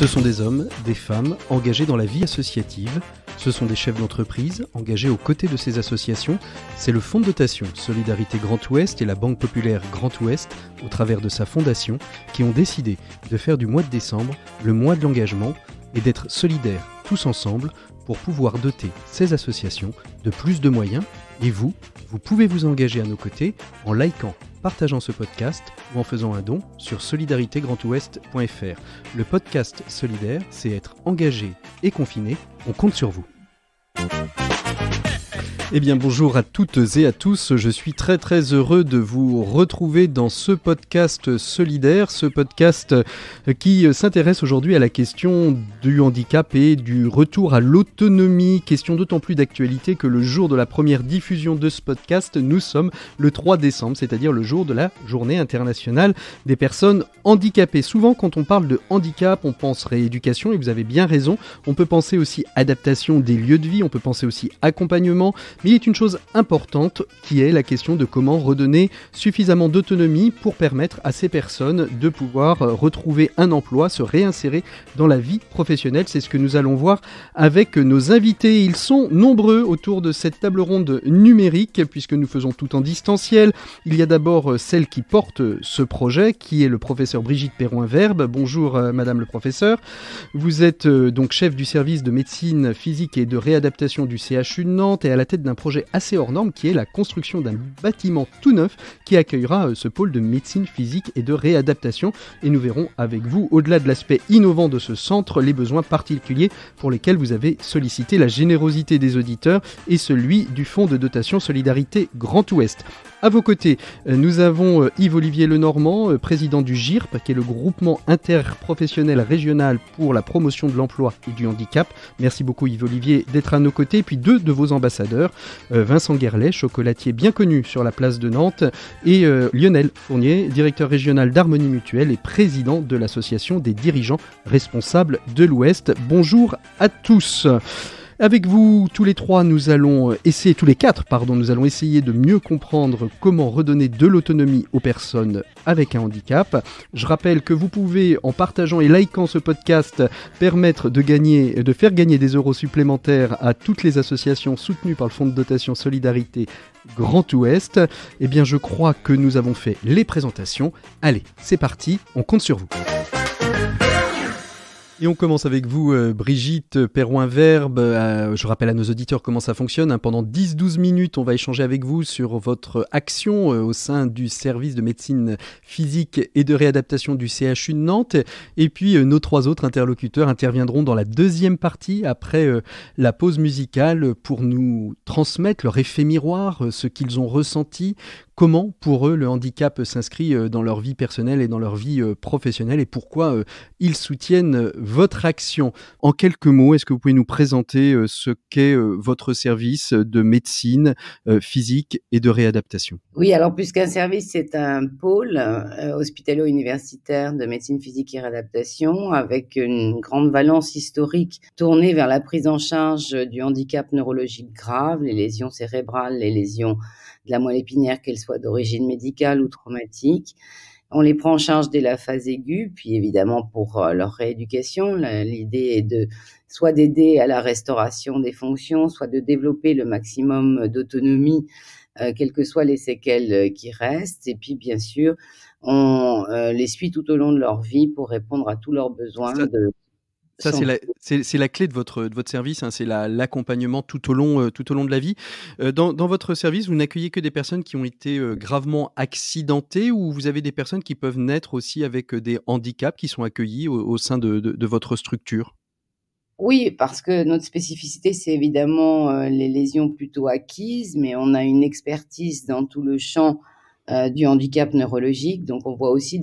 Ce sont des hommes, des femmes engagés dans la vie associative. Ce sont des chefs d'entreprise engagés aux côtés de ces associations. C'est le fonds de dotation Solidarité Grand Ouest et la Banque Populaire Grand Ouest, au travers de sa fondation, qui ont décidé de faire du mois de décembre le mois de l'engagement et d'être solidaires tous ensemble pour pouvoir doter ces associations de plus de moyens. Et vous, vous pouvez vous engager à nos côtés en likant, partageant ce podcast ou en faisant un don sur solidaritégrandouest.fr. Le podcast solidaire, c'est être engagé et confiné. On compte sur vous. Eh bien bonjour à toutes et à tous, je suis très très heureux de vous retrouver dans ce podcast solidaire, ce podcast qui s'intéresse aujourd'hui à la question du handicap et du retour à l'autonomie, question d'autant plus d'actualité que le jour de la première diffusion de ce podcast, nous sommes le 3 décembre, c'est-à-dire le jour de la journée internationale des personnes handicapées. Souvent quand on parle de handicap, on pense rééducation et vous avez bien raison, on peut penser aussi adaptation des lieux de vie, on peut penser aussi accompagnement, mais il est une chose importante qui est la question de comment redonner suffisamment d'autonomie pour permettre à ces personnes de pouvoir euh, retrouver un emploi, se réinsérer dans la vie professionnelle. C'est ce que nous allons voir avec nos invités. Ils sont nombreux autour de cette table ronde numérique puisque nous faisons tout en distanciel. Il y a d'abord euh, celle qui porte ce projet qui est le professeur Brigitte Perroin-Verbe. Bonjour euh, madame le professeur. Vous êtes donc chef du service de médecine physique et de réadaptation du CHU de Nantes et à la tête d'un projet assez hors norme qui est la construction d'un bâtiment tout neuf qui accueillera euh, ce pôle de médecine physique et de réadaptation. Et nous verrons avec vous, au-delà de l'aspect innovant de ce centre, les besoins particuliers pour lesquels vous avez sollicité la générosité des auditeurs et celui du Fonds de dotation Solidarité Grand Ouest. À vos côtés, euh, nous avons euh, Yves-Olivier Lenormand, président du GIRP, qui est le groupement interprofessionnel régional pour la promotion de l'emploi et du handicap. Merci beaucoup Yves-Olivier d'être à nos côtés. Et puis deux de vos ambassadeurs, Vincent Guerlet, chocolatier bien connu sur la place de Nantes, et euh, Lionel Fournier, directeur régional d'Harmonie Mutuelle et président de l'association des dirigeants responsables de l'Ouest. Bonjour à tous. Avec vous, tous les trois, nous allons essayer, tous les quatre, pardon, nous allons essayer de mieux comprendre comment redonner de l'autonomie aux personnes avec un handicap. Je rappelle que vous pouvez, en partageant et likant ce podcast, permettre de gagner, de faire gagner des euros supplémentaires à toutes les associations soutenues par le Fonds de dotation Solidarité Grand Ouest. Eh bien, je crois que nous avons fait les présentations. Allez, c'est parti, on compte sur vous. Et on commence avec vous, euh, Brigitte Perroin-Verbe. Euh, je rappelle à nos auditeurs comment ça fonctionne. Hein. Pendant 10-12 minutes, on va échanger avec vous sur votre action euh, au sein du service de médecine physique et de réadaptation du CHU de Nantes. Et puis, nos trois autres interlocuteurs interviendront dans la deuxième partie, après la pause musicale, pour nous transmettre leur effet miroir, ce qu'ils ont ressenti, comment pour eux le handicap s'inscrit euh, dans leur vie personnelle et dans leur vie euh, professionnelle et pourquoi euh, ils soutiennent votre action. En quelques mots, est-ce que vous pouvez nous présenter ce qu'est votre service de médecine physique et de réadaptation? Oui, alors puisqu'un service, c'est un pôle hospitalo-universitaire de médecine physique et réadaptation avec une grande valence historique tournée vers la prise en charge du handicap neurologique grave, les lésions cérébrales, les lésions de la moelle épinière, qu'elle soit d'origine médicale ou traumatique. On les prend en charge dès la phase aiguë, puis évidemment pour euh, leur rééducation, l'idée est de soit d'aider à la restauration des fonctions, soit de développer le maximum d'autonomie, euh, quelles que soient les séquelles euh, qui restent. Et puis bien sûr, on les suit tout au long de leur vie pour répondre à tous leurs besoins de ça, c'est la, clé de votre, de votre service, hein, c'est l'accompagnement tout, au long, euh, tout au long de la vie. Euh, dans, votre service, vous n'accueillez que des personnes qui ont été euh, gravement accidentées ou vous avez des personnes qui peuvent naître aussi avec des handicaps qui sont accueillis au, sein de, votre structure? Oui, parce que notre spécificité, c'est évidemment les lésions plutôt acquises, mais on a une expertise dans tout le champ du handicap neurologique. Donc, on voit aussi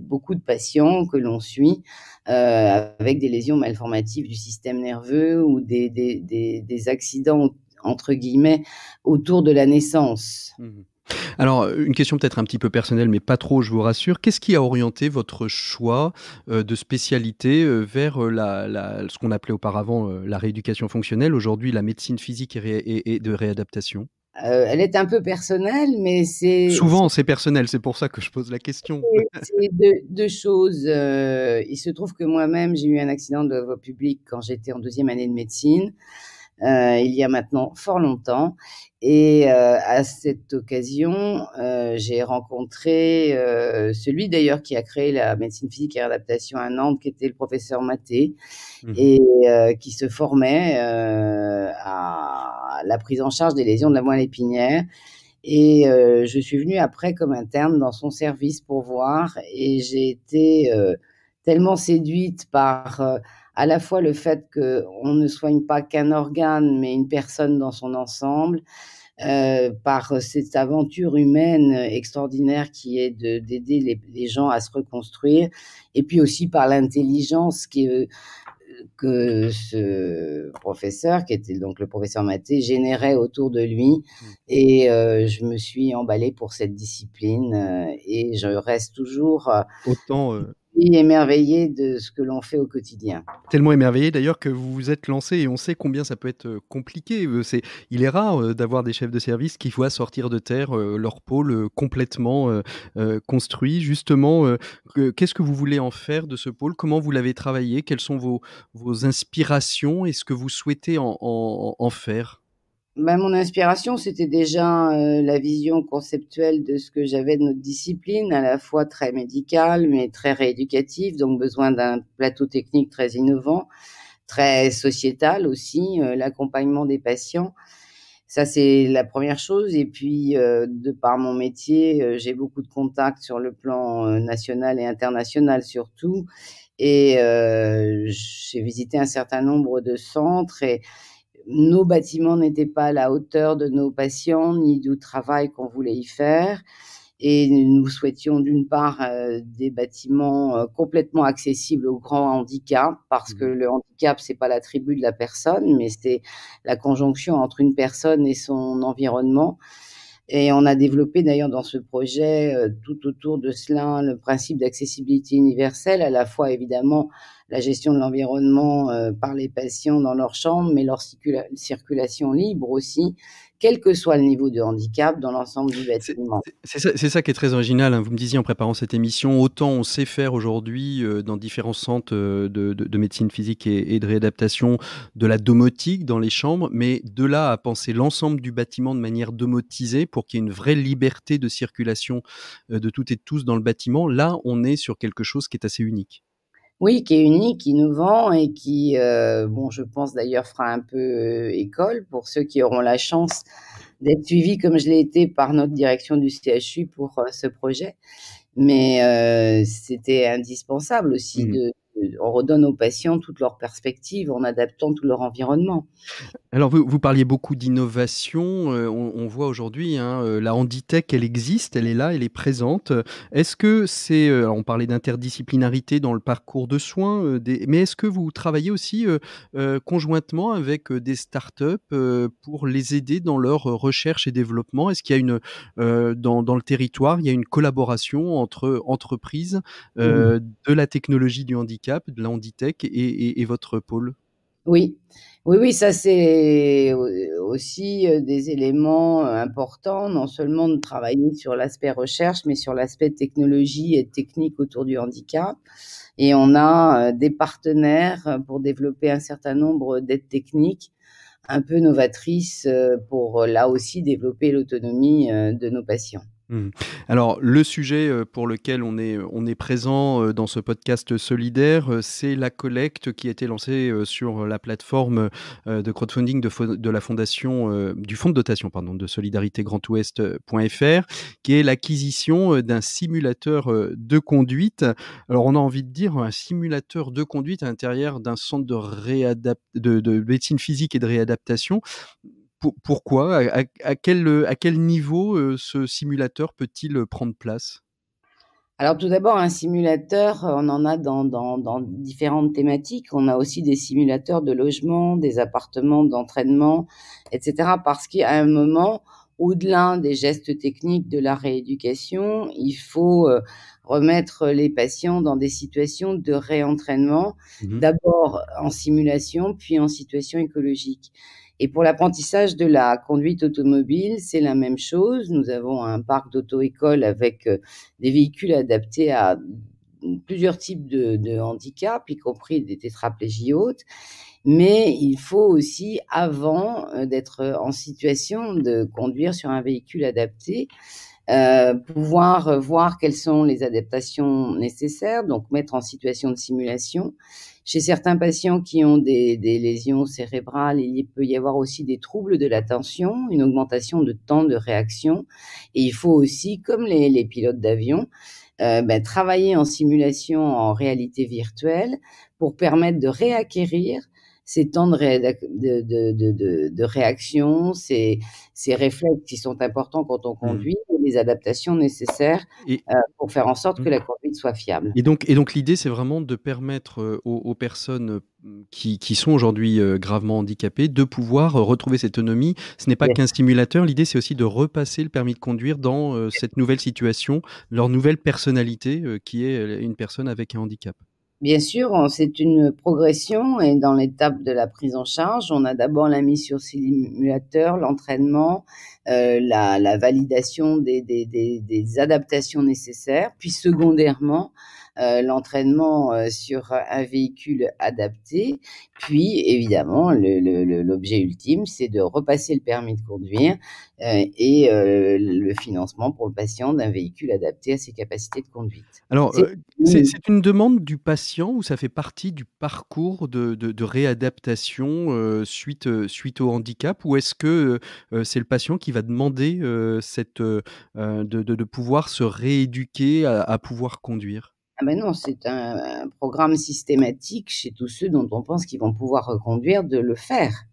beaucoup de patients que l'on suit euh, avec des lésions malformatives du système nerveux ou des, accidents, entre guillemets, autour de la naissance. Mmh Alors, une question peut-être un petit peu personnelle, mais pas trop, je vous rassure. Qu'est-ce qui a orienté votre choix euh, de spécialité euh, vers ce qu'on appelait auparavant la rééducation fonctionnelle, aujourd'hui la médecine physique et de réadaptation? Euh, elle est un peu personnelle, mais c'est souvent c'est personnel. C'est pour ça que je pose la question. C'est deux, deux, choses. Euh, il se trouve que moi-même j'ai eu un accident de voie publique quand j'étais en deuxième année de médecine. Euh, il y a maintenant fort longtemps. Et euh, à cette occasion, euh, j'ai rencontré celui d'ailleurs qui a créé la médecine physique et adaptation à Nantes, qui était le professeur Maté, mmh. et qui se formait à la prise en charge des lésions de la moelle épinière. Et je suis venue après comme interne dans son service pour voir, et j'ai été tellement séduite par à la fois le fait qu'on ne soigne pas qu'un organe, mais une personne dans son ensemble, euh, par cette aventure humaine extraordinaire qui est d'aider les, les, gens à se reconstruire, et puis aussi par l'intelligence qui euh, que ce professeur, qui était donc le professeur Maté, générait autour de lui. Mmh. Et euh, je me suis emballée pour cette discipline euh, et je reste toujours euh, autant émerveillé de ce que l'on fait au quotidien. Tellement émerveillé d'ailleurs que vous vous êtes lancé et on sait combien ça peut être euh, compliqué. Euh, c'est, il est rare euh, d'avoir des chefs de service qui voient sortir de terre leur pôle complètement construit. Justement, qu'est-ce que vous voulez en faire de ce pôle? Comment vous l'avez travaillé? Quelles sont vos, vos inspirations? Et ce que vous souhaitez en, en faire? Bah, mon inspiration, c'était déjà euh, la vision conceptuelle de ce que j'avais de notre discipline, à la fois très médicale, mais très rééducative, donc besoin d'un plateau technique très innovant, très sociétal aussi, euh, l'accompagnement des patients. Ça, c'est la première chose. Et puis, euh, de par mon métier, j'ai beaucoup de contacts sur le plan national et international surtout. Et j'ai visité un certain nombre de centres et nos bâtiments n'étaient pas à la hauteur de nos patients ni du travail qu'on voulait y faire. Et nous souhaitions d'une part euh, des bâtiments euh, complètement accessibles aux grands handicaps, parce que mmh. le handicap c'est pas l'attribut de la personne, mais c'est la conjonction entre une personne et son environnement. Et on a développé d'ailleurs dans ce projet euh, tout autour de cela le principe d'accessibilité universelle, à la fois évidemment la gestion de l'environnement euh, par les patients dans leur chambre, mais leur circulation libre aussi, quel que soit le niveau de handicap dans l'ensemble du bâtiment. C'est ça, ça, qui est très original. Hein. Vous me disiez en préparant cette émission, autant on sait faire aujourd'hui euh, dans différents centres euh, de, de, de, médecine physique et, et, de réadaptation de la domotique dans les chambres, mais de là à penser l'ensemble du bâtiment de manière domotisée pour qu'il y ait une vraie liberté de circulation de toutes et de tous dans le bâtiment, là on est sur quelque chose qui est assez unique. Oui, qui est unique, innovant et qui, euh, bon, je pense d'ailleurs fera un peu euh, école pour ceux qui auront la chance d'être suivis comme je l'ai été par notre direction du CHU pour euh, ce projet. Mais c'était indispensable aussi mmh. de, on redonne aux patients toutes leurs perspectives en adaptant tout leur environnement. Alors, vous, vous parliez beaucoup d'innovation. Euh, on, on, voit aujourd'hui, hein, euh, la Handitech, elle existe, elle est là, elle est présente. Est-ce que c'est. Euh, on parlait d'interdisciplinarité dans le parcours de soins, euh, des, mais est-ce que vous travaillez aussi euh, conjointement avec des startups pour les aider dans leur recherche et développement? Est-ce qu'il y a une. Dans, dans, le territoire, il y a une collaboration entre entreprises mmh. de la technologie du handicap, de la Handitech et, et, votre pôle? Oui, oui, oui, ça c'est aussi des éléments importants, non seulement de travailler sur l'aspect recherche, mais sur l'aspect technologie et technique autour du handicap. Et on a des partenaires pour développer un certain nombre d'aides techniques un peu novatrices pour là aussi développer l'autonomie de nos patients. Mmh. Alors, le sujet euh, pour lequel on est, est présent euh, dans ce podcast solidaire, euh, c'est la collecte qui a été lancée sur la plateforme de crowdfunding de, la fondation, du fonds de dotation pardon, de solidarité grandouest.fr, qui est l'acquisition d'un simulateur de conduite. Alors, on a envie de dire un simulateur de conduite à l'intérieur d'un centre de, de, de médecine physique et de réadaptation pourquoi? À, quel, à quel niveau euh, ce simulateur peut-il euh, prendre place? Alors tout d'abord, un simulateur, on en a dans, dans, dans, différentes thématiques. On a aussi des simulateurs de logement, des appartements d'entraînement, etc. Parce qu'à un moment, au-delà des gestes techniques de la rééducation, il faut euh, remettre les patients dans des situations de réentraînement, mmh d'abord en simulation, puis en situation écologique. Et pour l'apprentissage de la conduite automobile, c'est la même chose. Nous avons un parc d'auto-école avec des véhicules adaptés à plusieurs types de, handicaps, y compris des tétraplégies hautes. Mais il faut aussi, avant d'être en situation de conduire sur un véhicule adapté, euh, pouvoir voir quelles sont les adaptations nécessaires, donc mettre en situation de simulation. Chez certains patients qui ont des, des, lésions cérébrales, il peut y avoir aussi des troubles de l'attention, une augmentation de temps de réaction. Et il faut aussi, comme les, les pilotes d'avion, euh, ben, travailler en simulation en réalité virtuelle pour permettre de réacquérir ces temps de, de, de, de, réaction, ces, ces, réflexes qui sont importants quand on mmh. conduit, les adaptations nécessaires euh, pour faire en sorte que mmh. la conduite soit fiable. Et donc, et donc l'idée, c'est vraiment de permettre euh, aux, personnes euh, qui, qui sont aujourd'hui gravement handicapées de pouvoir retrouver cette autonomie. Ce n'est pas qu'un stimulateur, l'idée, c'est aussi de repasser le permis de conduire dans cette nouvelle situation, leur nouvelle personnalité, qui est une personne avec un handicap. Bien sûr, c'est une progression et dans l'étape de la prise en charge, on a d'abord la mise sur simulateur, l'entraînement, euh, la, validation des, des, adaptations nécessaires, puis secondairement, l'entraînement euh, sur un véhicule adapté. Puis, évidemment, l'objet ultime, c'est de repasser le permis de conduire euh, et le financement pour le patient d'un véhicule adapté à ses capacités de conduite. Alors, c'est une demande du patient ou ça fait partie du parcours de, de, de réadaptation suite, suite au handicap? Ou est-ce que c'est le patient qui va demander cette, de, de, pouvoir se rééduquer à, à pouvoir conduire? Ah ben non, c'est un, programme systématique chez tous ceux dont on pense qu'ils vont pouvoir reconduire de le faire.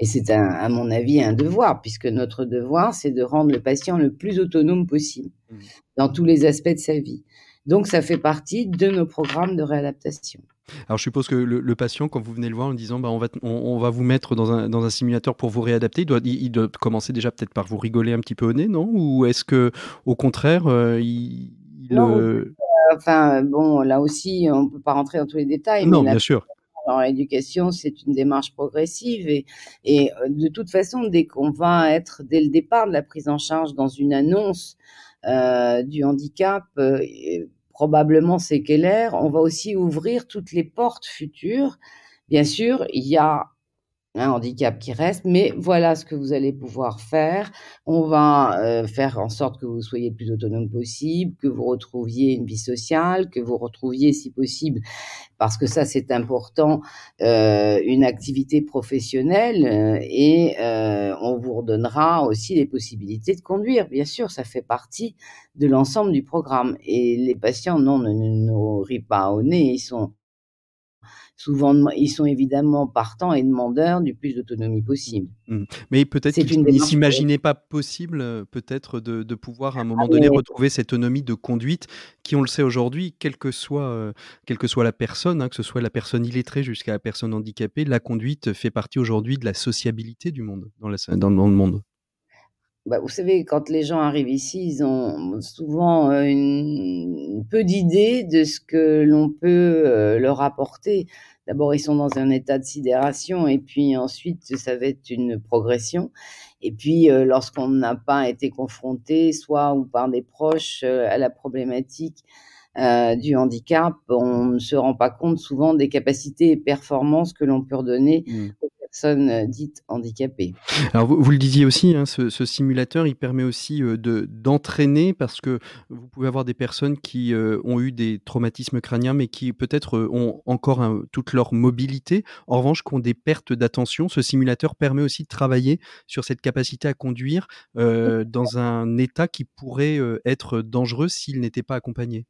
Et c'est à mon avis un devoir, puisque notre devoir, c'est de rendre le patient le plus autonome possible mmh. dans tous les aspects de sa vie. Donc ça fait partie de nos programmes de réadaptation. Alors je suppose que le, patient, quand vous venez le voir en disant bah, on, va, on, va vous mettre dans un, dans un, simulateur pour vous réadapter, il doit, il, doit commencer déjà peut-être par vous rigoler un petit peu au nez, non? Ou est-ce que au contraire, euh, il, enfin, bon, là aussi, on ne peut pas rentrer dans tous les détails. Non, bien sûr. Alors, l'éducation, c'est une démarche progressive et, et euh, de toute façon, dès qu'on va être, dès le départ de la prise en charge dans une annonce euh, du handicap, euh, probablement c'est l'air, on va aussi ouvrir toutes les portes futures. Bien sûr, il y a un handicap qui reste, mais voilà ce que vous allez pouvoir faire. On va euh, faire en sorte que vous soyez le plus autonome possible, que vous retrouviez une vie sociale, que vous retrouviez, si possible, parce que ça c'est important, euh, une activité professionnelle euh, et on vous redonnera aussi les possibilités de conduire. Bien sûr, ça fait partie de l'ensemble du programme. Et les patients, non, ne nous rient pas au nez, ils sont souvent, ils sont évidemment partants et demandeurs du plus d'autonomie possible. Mmh. Mais peut-être qu'ils ne s'imaginaient pas possible, euh, peut-être, de, de, pouvoir à un moment ah, donné retrouver cette autonomie de conduite qui, on le sait aujourd'hui, quelle que soit, euh, quelle que soit la personne, hein, que ce soit la personne illettrée jusqu'à la personne handicapée, la conduite fait partie aujourd'hui de la sociabilité du monde, dans, la, dans, dans le monde. Bah, vous savez, quand les gens arrivent ici, ils ont souvent euh, une, peu d'idées de ce que l'on peut euh, leur apporter. D'abord, ils sont dans un état de sidération et puis ensuite, ça va être une progression. Et puis, euh, lorsqu'on n'a pas été confronté, soit ou par des proches, à la problématique du handicap, on ne se rend pas compte souvent des capacités et performances que l'on peut redonner mmh personnes euh, dites handicapées. Alors vous, le disiez aussi, hein, ce, simulateur, il permet aussi euh, de d'entraîner parce que vous pouvez avoir des personnes qui euh, ont eu des traumatismes crâniens mais qui peut-être ont encore toute leur mobilité, en revanche qui ont des pertes d'attention. Ce simulateur permet aussi de travailler sur cette capacité à conduire dans un état qui pourrait être dangereux s'il n'était pas accompagné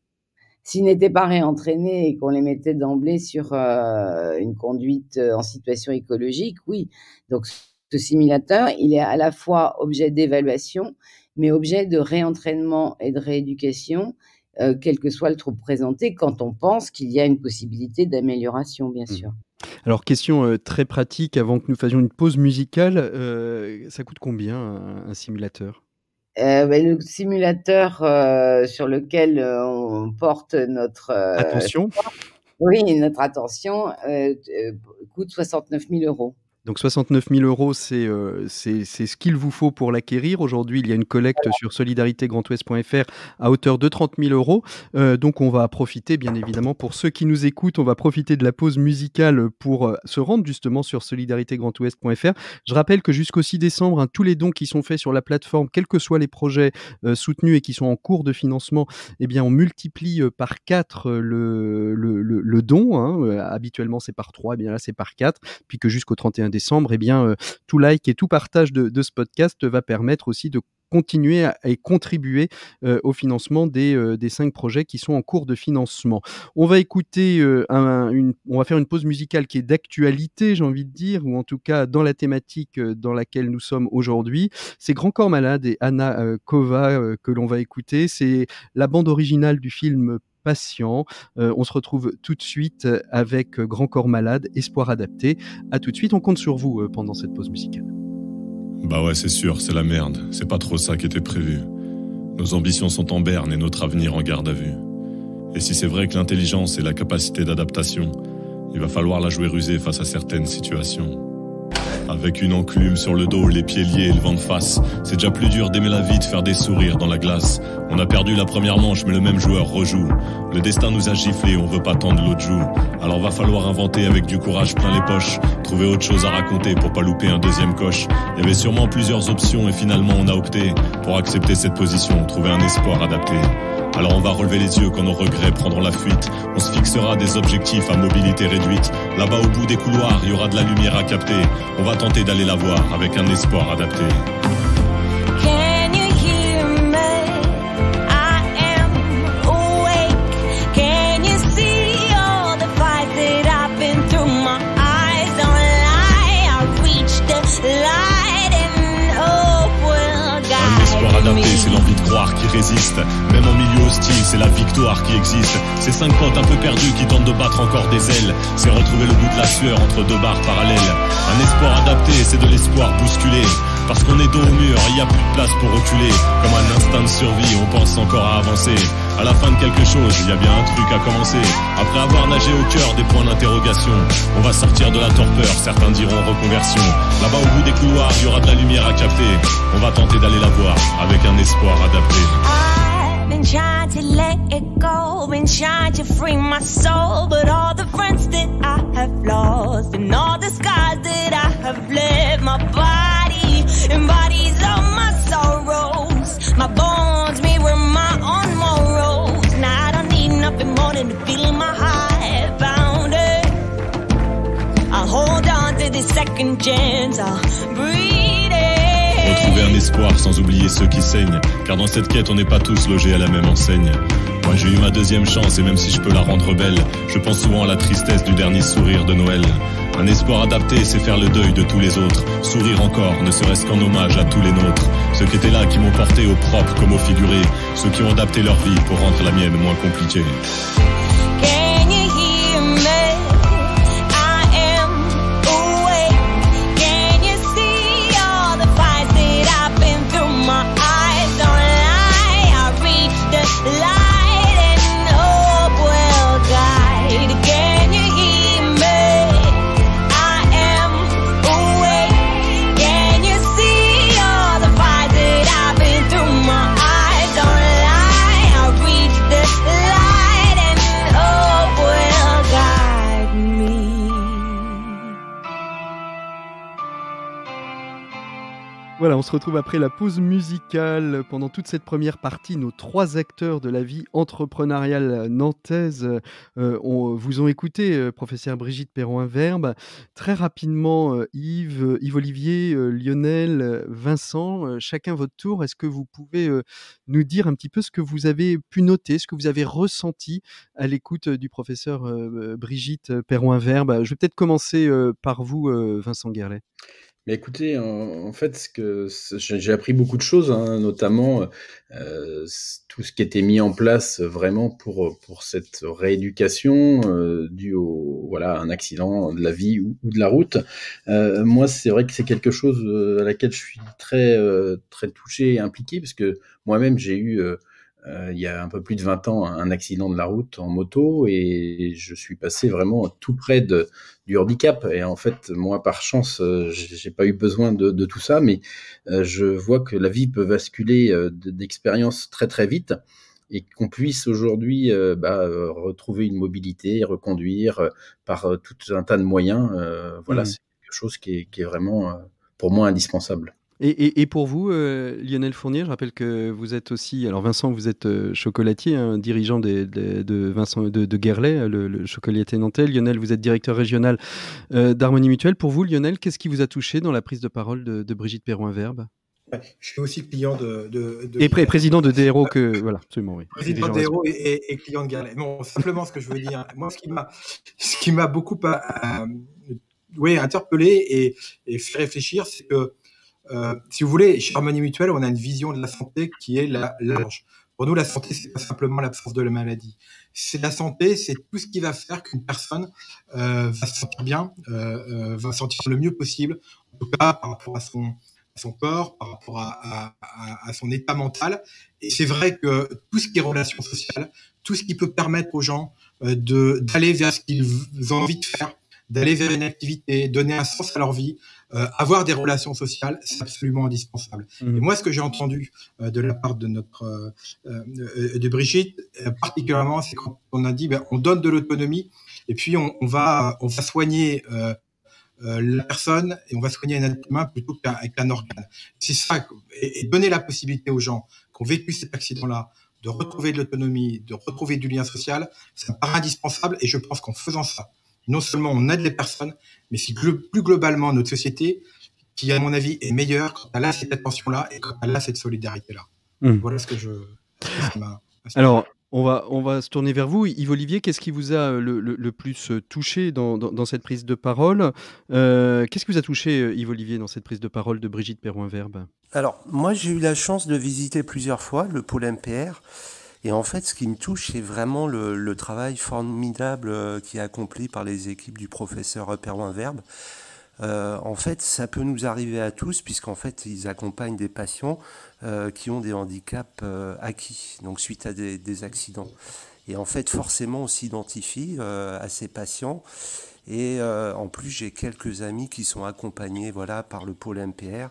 s'ils n'étaient pas réentraînés et qu'on les mettait d'emblée sur euh, une conduite euh, en situation écologique, oui. Donc ce simulateur, il est à la fois objet d'évaluation, mais objet de réentraînement et de rééducation, euh, quel que soit le trouble présenté, quand on pense qu'il y a une possibilité d'amélioration, bien mmh. sûr. Alors, question très pratique, avant que nous fassions une pause musicale, ça coûte combien un simulateur? Euh, ben, le simulateur euh, sur lequel euh, on porte notre attention. Oui, notre attention coûte 69 000 euros. Donc 69 000 euros, c'est euh, c'est ce qu'il vous faut pour l'acquérir. Aujourd'hui, il y a une collecte sur solidaritégrandouest.fr à hauteur de 30 000 euros. Euh, donc on va profiter, bien évidemment, pour ceux qui nous écoutent, on va profiter de la pause musicale pour euh, se rendre justement sur solidaritégrandouest.fr. Je rappelle que jusqu'au 6 décembre, hein, tous les dons qui sont faits sur la plateforme, quels que soient les projets soutenus et qui sont en cours de financement, eh bien on multiplie par 4 le, le, le, don. Hein. habituellement, c'est par 3, eh bien là, c'est par 4. Puis que jusqu'au 31 décembre, eh bien, euh, tout like et tout partage de, ce podcast va permettre aussi de continuer à, contribuer euh, au financement euh, des, cinq projets qui sont en cours de financement. On va écouter, on va faire une pause musicale qui est d'actualité, j'ai envie de dire, ou en tout cas dans la thématique dans laquelle nous sommes aujourd'hui. C'est Grand Corps Malade et Anna Kova que l'on va écouter. C'est la bande originale du film patient. Euh, on se retrouve tout de suite avec Grand Corps Malade, Espoir Adapté. À tout de suite, on compte sur vous euh, pendant cette pause musicale. Bah ouais, c'est sûr, c'est la merde. C'est pas trop ça qui était prévu. Nos ambitions sont en berne et notre avenir en garde à vue. Et si c'est vrai que l'intelligence et la capacité d'adaptation, il va falloir la jouer rusée face à certaines situations. Avec une enclume sur le dos, les pieds liés et le vent de face. C'est déjà plus dur d'aimer la vie, de faire des sourires dans la glace. On a perdu la première manche, mais le même joueur rejoue. Le destin nous a giflé, on veut pas tendre l'autre joue. Alors va falloir inventer avec du courage plein les poches. Trouver autre chose à raconter pour pas louper un deuxième coche. Il y avait sûrement plusieurs options et finalement on a opté pour accepter cette position, trouver un espoir adapté. Alors on va relever les yeux quand nos regrets prendront la fuite. On se fixera des objectifs à mobilité réduite. Là-bas au bout des couloirs, il y aura de la lumière à capter. On va tenter d'aller la voir avec un espoir adapté. C'est l'envie de croire qui résiste. Même en milieu hostile, c'est la victoire qui existe. Ces cinq potes un peu perdus qui tentent de battre encore des ailes. C'est retrouver le bout de la sueur entre deux barres parallèles. Un espoir adapté, c'est de l'espoir bousculé. Parce qu'on est dos au mur, il n'y a plus de place pour reculer. Comme un instinct de survie, on pense encore à avancer. À la fin de quelque chose, il y a bien un truc à commencer. Après avoir nagé au cœur des points d'interrogation, on va sortir de la torpeur, certains diront reconversion. Là-bas au bout des couloirs, il y aura de la lumière à capter. On va tenter d'aller la voir avec un espoir adapté. been trying to let it go, been trying to free my soul, but all the friends that I have lost and all the that I have left, my body embodies all my sorrows, my bones nothing more than to feel my heart bounded. I'll hold on to this second chance, I'll breathe. Retrouver un espoir sans oublier ceux qui saignent, car dans cette quête on n'est pas tous logés à la même enseigne. Moi j'ai eu ma deuxième chance et même si je peux la rendre belle, je pense souvent à la tristesse du dernier sourire de Noël. Un espoir adapté, c'est faire le deuil de tous les autres. Sourire encore, ne serait-ce qu'en hommage à tous les nôtres. Ceux qui étaient là, qui m'ont porté au propre comme au figuré. Ceux qui ont adapté leur vie pour rendre la mienne moins compliquée. On se retrouve après la pause musicale. Pendant toute cette première partie, nos trois acteurs de la vie entrepreneuriale nantaise euh, vous ont écouté, euh, professeur Brigitte Perron-Verbe. Très rapidement, euh, Yves, Yves Olivier, Lionel, Vincent, chacun votre tour. Est-ce que vous pouvez nous dire un petit peu ce que vous avez pu noter, ce que vous avez ressenti à l'écoute du professeur Brigitte Perron-Verbe Je vais peut-être commencer par vous, Vincent Guerlet. Mais écoutez, en, fait, ce que j'ai appris beaucoup de choses, hein, notamment euh, tout ce qui était mis en place vraiment pour pour cette rééducation euh, due au voilà un accident de la vie ou, de la route. Euh, moi, c'est vrai que c'est quelque chose euh, à laquelle je suis très euh, très touché et impliqué parce que moi-même j'ai eu il y a un peu plus de 20 ans un accident de la route en moto et je suis passé vraiment tout près de, du handicap. Et en fait, moi, par chance, j'ai pas eu besoin de, de, tout ça, mais je vois que la vie peut basculer d'expérience très très vite et qu'on puisse aujourd'hui euh, bah, euh, retrouver une mobilité, reconduire euh, par tout un tas de moyens. voilà, mmh. c'est quelque chose qui est, qui est vraiment pour moi indispensable. Et, et, pour vous, Lionel Fournier, je rappelle que vous êtes aussi, alors Vincent, vous êtes chocolatier, hein, dirigeant des, de Vincent de, de Guerlet, le, chocolatier nantais. Lionel, vous êtes directeur régional d'Harmonie Mutuelle. Pour vous, Lionel, qu'est-ce qui vous a touché dans la prise de parole de, de Brigitte Perroin-Verbe je suis aussi client de. de, et président de DRO que. Voilà, absolument, oui. Président de DRO et, client de Galet. Bon, simplement, ce que je veux dire, moi, ce qui m'a, ce qui m'a beaucoup euh, oui, interpellé et, et, fait réfléchir, c'est que, euh, si vous voulez, chez Harmonie Mutuelle, on a une vision de la santé qui est la large. Pour nous, la santé, c'est pas simplement l'absence de la maladie. C'est la santé, c'est tout ce qui va faire qu'une personne euh, va se sentir bien, euh, euh va se sentir le mieux possible, en tout cas par rapport à son, son corps, par rapport à, à, à son état mental. Et c'est vrai que tout ce qui est relations sociales, tout ce qui peut permettre aux gens euh, de d'aller vers ce qu'ils ont envie de faire, d'aller vers une activité, donner un sens à leur vie, euh, avoir des relations sociales, c'est absolument indispensable. Mmh. Et moi, ce que j'ai entendu euh, de la part de notre euh, de Brigitte, particulièrement, c'est quand on a dit, ben, on donne de l'autonomie et puis on, on, va on va soigner la personne et on va soigner un être humain plutôt qu'un organe. C'est ça, et, donner la possibilité aux gens qui ont vécu cet accident-là de retrouver de l'autonomie, de retrouver du lien social, ça me paraît indispensable et je pense qu'en faisant ça, non seulement on aide les personnes, mais c'est plus globalement notre société qui, à mon avis, est meilleure quand elle a cette attention-là et quand elle a cette solidarité-là. Mmh. Voilà ce que je... Alors, on va, on va se tourner vers vous. Yves Olivier, qu'est-ce qui vous a le, plus euh, touché dans, cette prise de parole? Euh, Qu'est-ce qui vous a touché, euh, Yves Olivier, dans cette prise de parole de Brigitte Perroin-Verbe Alors, moi, j'ai eu la chance de visiter plusieurs fois le pôle MPR. Et en fait, ce qui me touche, c'est vraiment le, travail formidable qui est accompli par les équipes du professeur Perroin-Verbe. Euh, en fait, ça peut nous arriver à tous, puisqu'en fait, ils accompagnent des patients euh, qui ont des handicaps euh, acquis, donc suite à des, accidents. Et en fait, forcément, on s'identifie à ces patients. Et en plus, j'ai quelques amis qui sont accompagnés voilà, par le pôle MPR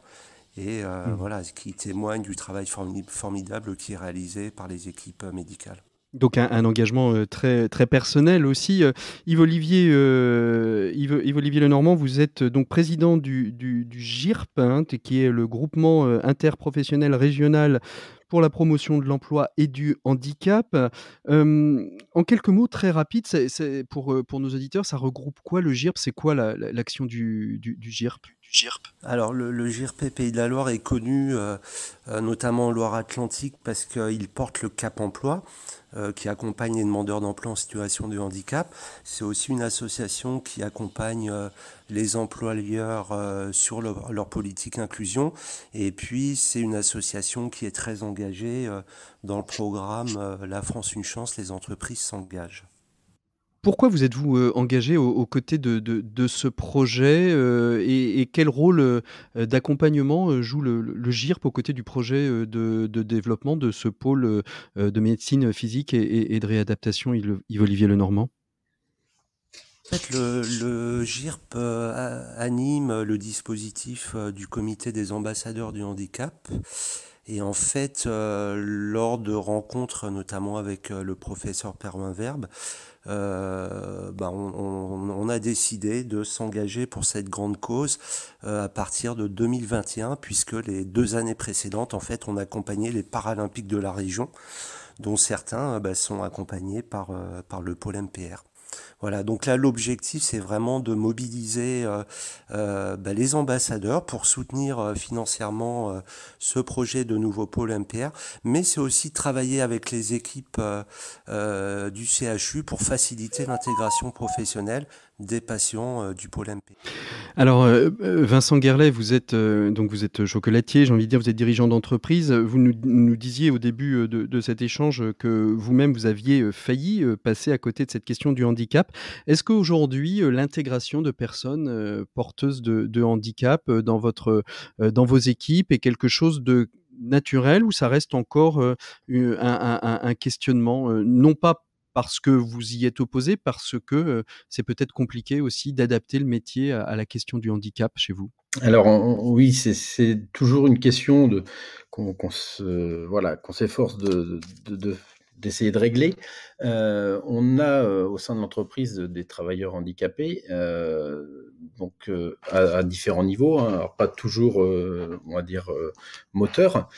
et mmh. voilà, qui témoignent du travail formidable qui est réalisé par les équipes médicales. Donc un, engagement euh, très, très personnel aussi. Euh, Yves Olivier, euh, Yves, Olivier Lenormand, vous êtes donc président du, du, GIRP, hein, qui est le groupement interprofessionnel régional pour la promotion de l'emploi et du handicap. en quelques mots très rapides, c'est, pour, pour nos auditeurs, ça regroupe quoi le GIRP C'est quoi l'action du, du, du GIRP Alors le, le, GIRP Pays de la Loire est connu notamment en Loire-Atlantique parce qu'il porte le cap emploi. Euh, qui accompagne les demandeurs d'emploi en situation de handicap. C'est aussi une association qui accompagne euh, les employeurs euh, sur leur, politique inclusion. Et puis, c'est une association qui est très engagée dans le programme La France une chance, les entreprises s'engagent. Pourquoi vous êtes-vous euh, engagé aux, côtés de, ce projet euh, et, quel rôle euh, d'accompagnement joue le, GIRP aux côtés du projet de, développement de ce pôle de médecine physique et, de réadaptation, Yves-Olivier Lenormand? En fait, le, GIRP anime le dispositif du comité des ambassadeurs du handicap. Et en fait, lors de rencontres, notamment avec le professeur Perwin Verbe, euh, bah, on, a décidé de s'engager pour cette grande cause euh, à partir de 2021, puisque les deux années précédentes, en fait, on accompagnait les Paralympiques de la région, dont certains bah, sont accompagnés par, euh, par le pôle MPR. Voilà, donc là l'objectif c'est vraiment de mobiliser euh, euh, bah, les ambassadeurs pour soutenir euh, financièrement ce projet de nouveau pôle MPR, mais c'est aussi travailler avec les équipes du CHU pour faciliter l'intégration professionnelle des patients du pôle MP. Alors, Vincent Guerlet, vous êtes, donc vous êtes chocolatier, j'ai envie de dire, vous êtes dirigeant d'entreprise. Vous nous, disiez au début de, cet échange que vous-même, vous aviez failli passer à côté de cette question du handicap. Est-ce qu'aujourd'hui, l'intégration de personnes porteuses de, handicap dans, votre, dans vos équipes est quelque chose de naturel ou ça reste encore un, questionnement, non pas parce que vous y êtes opposé, parce que c'est peut-être compliqué aussi d'adapter le métier à, la question du handicap chez vous? Alors oui, c'est toujours une question de qu'on voilà, qu'on s'efforce de, d'essayer de régler. Euh, on a euh, au sein de l'entreprise des travailleurs handicapés, euh, donc à, différents niveaux, hein. alors pas toujours, on va dire, moteur.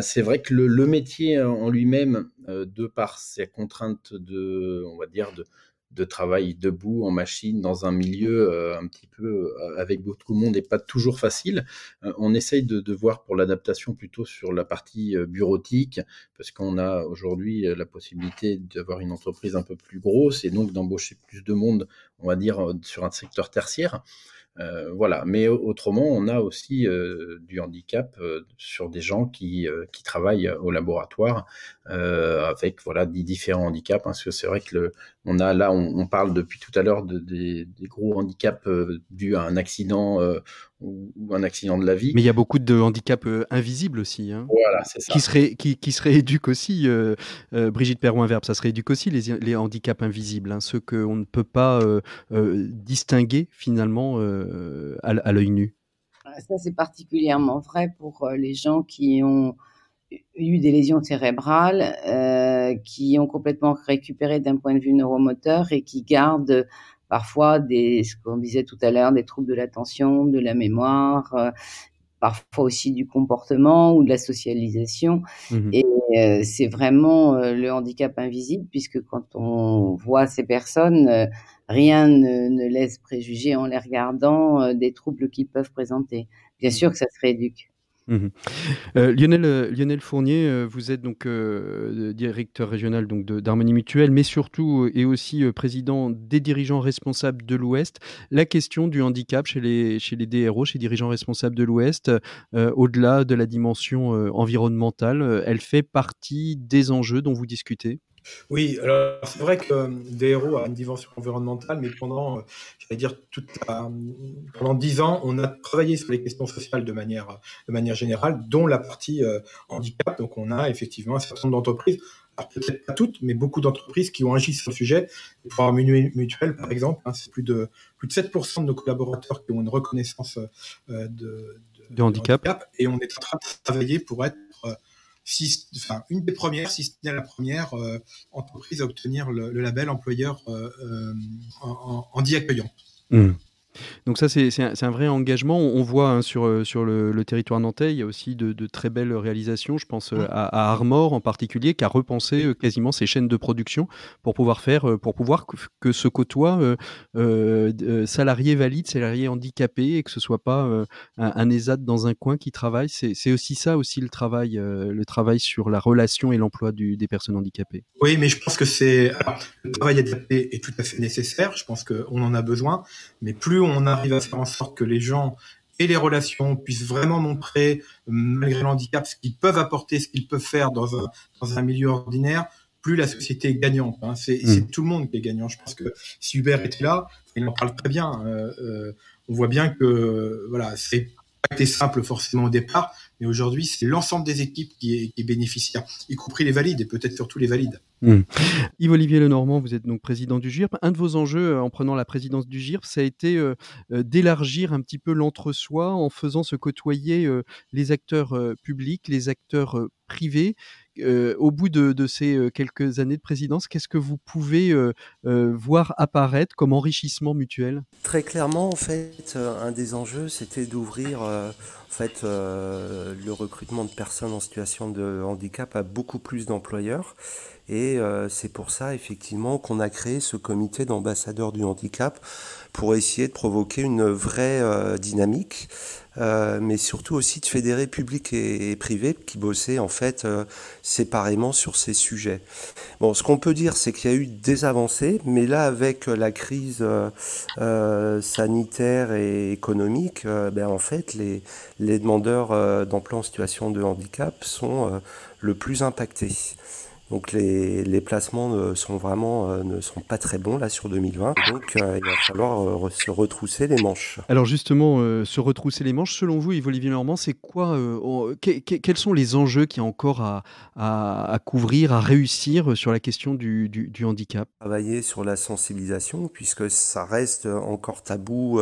c'est vrai que le métier en lui-même, de par ses contraintes de, on va dire, de, de travail debout en machine dans un milieu euh, un petit peu euh, avec beaucoup de monde et pas toujours facile. Euh, on essaye de, de voir pour l'adaptation plutôt sur la partie bureautique parce qu'on a aujourd'hui la possibilité d'avoir une entreprise un peu plus grosse et donc d'embaucher plus de monde, on va dire, sur un secteur tertiaire. Euh, voilà, mais autrement, on a aussi euh, du handicap euh, sur des gens qui, qui travaillent au laboratoire avec voilà des différents handicaps. Hein, parce que c'est vrai que le, on a là, on, parle depuis tout à l'heure de, des, gros handicaps dus à un accident ou, un accident de la vie. Mais il y a beaucoup de handicaps invisibles aussi. Hein, voilà, c'est ça. Qui se, qui, qui se rééduquent aussi, Brigitte Perrouin-Verbe, ça se rééduque aussi les, les handicaps invisibles, hein, ceux qu'on ne peut pas distinguer finalement à, l'œil nu ah, Ça, c'est particulièrement vrai pour euh, les gens qui ont eu des lésions cérébrales, euh, qui ont complètement récupéré d'un point de vue neuromoteur et qui gardent parfois des, ce qu'on disait tout à l'heure, des troubles de l'attention, de la mémoire, euh, parfois aussi du comportement ou de la socialisation. Mmh et c'est vraiment le handicap invisible puisque quand on voit ces personnes, rien ne, laisse préjuger en les regardant euh, des troubles qu'ils peuvent présenter. Bien sûr que ça se rééduque. Mmh euh, Lionel, euh, Lionel Fournier, vous êtes donc directeur régional donc d'Harmonie Mutuelle, mais surtout et aussi président des dirigeants responsables de l'Ouest. La question du handicap chez les, chez les DRO, chez les dirigeants responsables de l'Ouest, au-delà de la dimension environnementale, elle fait partie des enjeux dont vous discutez? Oui, alors c'est vrai que euh, DRO a une dimension environnementale, mais pendant, euh, j'allais dire, toute pendant dix ans, on a travaillé sur les questions sociales de manière, de manière générale, dont la partie euh, handicap. Donc, on a effectivement un certain nombre d'entreprises, peut-être pas toutes, mais beaucoup d'entreprises qui ont agi sur le sujet. Pour Harmonie Mutuelle, par exemple, hein, c'est plus de, plus de 7% de nos collaborateurs qui ont une reconnaissance de, de, handicap. Et on est en train de travailler pour être enfin, une des premières, si ce n'est la première euh, entreprise à obtenir le, label employeur euh, euh, en, en, accueillant. Mmh. Donc ça, c'est un, vrai engagement. On voit hein, sur, euh, sur le, territoire nantais, il y a aussi de, très belles réalisations. Je pense euh, à, Armor en particulier, qui a repensé euh, quasiment ses chaînes de production pour pouvoir faire, pour pouvoir que, se côtoient salariés valides, salariés handicapés, et que ce soit pas un, un, ESAT dans un coin qui travaille. C'est aussi ça aussi le travail, le travail sur la relation et l'emploi des personnes handicapées. Oui, mais je pense que c'est le travail adapté est tout à fait nécessaire. Je pense qu'on en a besoin, mais plus on arrive à faire en sorte que les gens et les relations puissent vraiment montrer, malgré l'handicap, ce qu'ils peuvent apporter, ce qu'ils peuvent faire dans un, dans un milieu ordinaire, plus la société est gagnante. Hein. C'est mm. tout le monde qui est gagnant. Je pense que si Hubert était là, il en parle très bien. Euh, euh, on voit bien que voilà, c'est pas été simple forcément au départ, mais aujourd'hui, c'est l'ensemble des équipes qui est, qui est bénéficiaire, y compris les valides et peut-être surtout les valides. Hmm. Yves-Olivier Lenormand, vous êtes donc président du GIRP. Un de vos enjeux euh, en prenant la présidence du GIRP, ça a été euh, euh, d'élargir un petit peu l'entre-soi en faisant se côtoyer les acteurs publics, les acteurs privés. au bout de, ces quelques années de présidence, qu'est-ce que vous pouvez voir apparaître comme enrichissement mutuel? Très clairement, en fait, un des enjeux, c'était d'ouvrir en fait, le recrutement de personnes en situation de handicap à beaucoup plus d'employeurs. Et c'est pour ça, effectivement, qu'on a créé ce comité d'ambassadeurs du handicap pour essayer de provoquer une vraie euh, dynamique, euh, mais surtout aussi de fédérer public et, privé qui bossaient en fait séparément sur ces sujets. Bon, ce qu'on peut dire, c'est qu'il y a eu des avancées, mais là, avec la crise sanitaire et économique, ben, en fait, les, les demandeurs d'emploi en situation de handicap sont le plus impactés. Donc les, les placements ne sont vraiment ne sont pas très bons là sur 2020. Donc il va falloir se retrousser les manches. Alors justement, se retrousser les manches, selon vous, Yves Olivier Normand, c'est quoi Quels sont les enjeux qu'il y a encore à, à, couvrir, à réussir sur la question du, du, du handicap? Travailler sur la sensibilisation, puisque ça reste encore tabou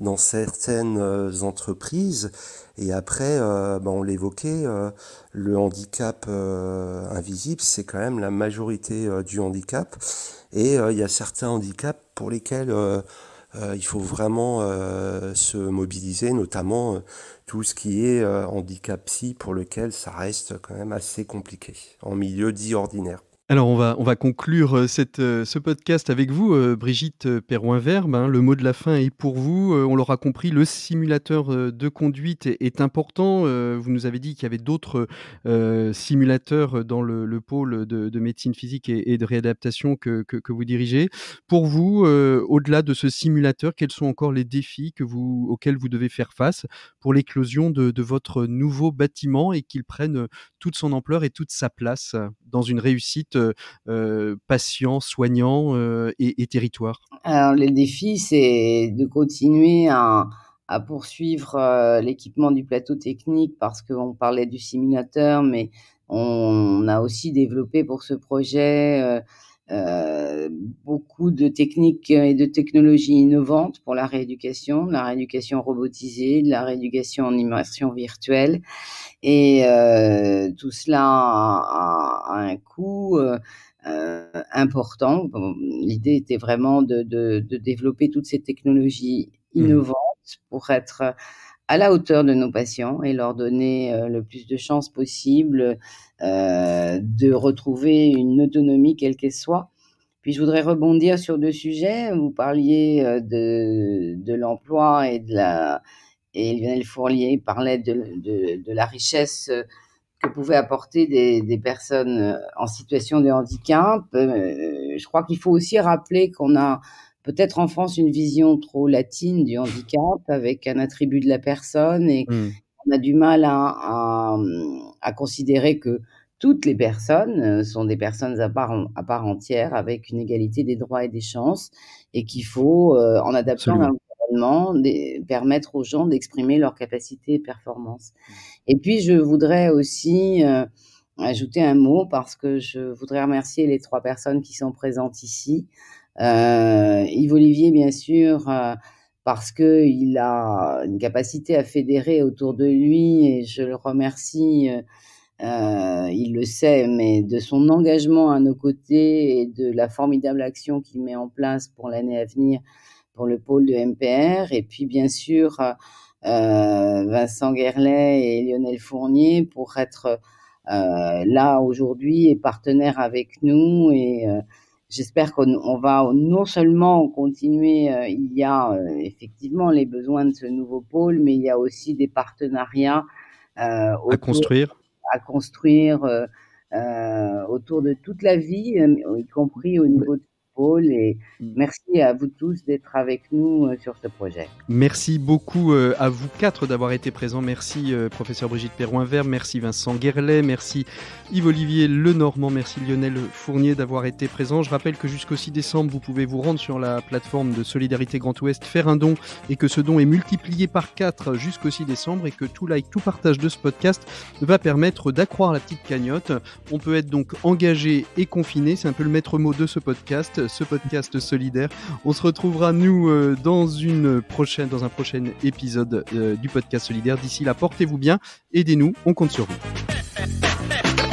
dans certaines euh, entreprises. Et après, euh, ben, on l'évoquait, euh, le handicap invisible, c'est quand même la majorité du handicap. Et il y a certains handicaps pour lesquels il faut vraiment se mobiliser, notamment tout ce qui est handicap psy, pour lequel ça reste quand même assez compliqué, en milieu dit ordinaire. Alors on va, on va conclure euh, euh, ce podcast avec vous, euh, Brigitte Perroin-Verbe. Hein. le mot de la fin est pour vous. on l'aura compris, le simulateur de conduite est, important. vous nous avez dit qu'il y avait d'autres simulateurs dans le, pôle de, médecine physique et, de réadaptation que, vous dirigez. Pour vous, au-delà de ce simulateur, quels sont encore les défis auxquels vous devez faire face pour l'éclosion de votre nouveau bâtiment et qu'il prenne toute son ampleur et toute sa place dans une réussite soignants euh, et, territoires Alors, le défi, c'est de continuer à, poursuivre l'équipement du plateau technique parce qu'on parlait du simulateur, mais on a aussi développé pour ce projet beaucoup de techniques et de technologies innovantes pour la rééducation, la rééducation robotisée, la rééducation en immersion virtuelle. Et euh, tout cela a, un coût euh, euh, important. L'idée était vraiment de, de, de, développer toutes ces technologies mmh. innovantes pour être à la hauteur de nos patients et leur donner le plus de chances possible de retrouver une autonomie quelle qu'elle soit. Puis je voudrais rebondir sur deux sujets. Vous parliez de, de l'emploi et de la et Lionel Fourlier parlait de, de, de la richesse euh, que pouvaient apporter des, des, personnes euh, en situation de handicap. Euh, je crois qu'il faut aussi rappeler qu'on a peut-être en France une vision trop latine du handicap avec un attribut de la personne et mmh. on a du mal à, à, à, considérer que toutes les personnes sont des personnes à part, à part entière avec une égalité des droits et des chances et qu'il faut, en adaptant permettre aux gens d'exprimer leurs capacités et performances. Mmh. Et puis, je voudrais aussi euh, ajouter un mot parce que je voudrais remercier les trois personnes qui sont présentes ici. Euh, Yves Olivier, bien sûr, euh, parce que il a une capacité à fédérer autour de lui, et je le remercie. Euh, il le sait, mais de son engagement à nos côtés et de la formidable action qu'il met en place pour l'année à venir pour le pôle de MPR. Et puis, bien sûr, euh, Vincent Guerlet et Lionel Fournier pour être euh, là aujourd'hui et partenaires avec nous. Et euh, j'espère qu'on va non seulement continuer, il y a effectivement les besoins de ce nouveau pôle, mais il y a aussi des partenariats à construire. À construire autour de toute la vie, y compris au niveau de et mm. merci à vous tous d'être avec nous euh, sur ce projet. Merci beaucoup euh, à vous quatre d'avoir été présents. Merci euh, professeur Brigitte Perroin-Vert, merci Vincent Guerlet, merci Yves-Olivier Lenormand, merci Lionel Fournier d'avoir été présent. Je rappelle que jusqu'au 6 décembre, vous pouvez vous rendre sur la plateforme de Solidarité Grand Ouest, faire un don et que ce don est multiplié par 4 jusqu'au 6 décembre et que tout like, tout partage de ce podcast va permettre d'accroître la petite cagnotte. On peut être donc engagé et confiné, c'est un peu le maître mot de ce podcast ce podcast solidaire. On se retrouvera nous euh, dans une prochaine, dans un prochain épisode euh, du podcast solidaire. D'ici là, portez-vous bien, aidez-nous, on compte sur vous.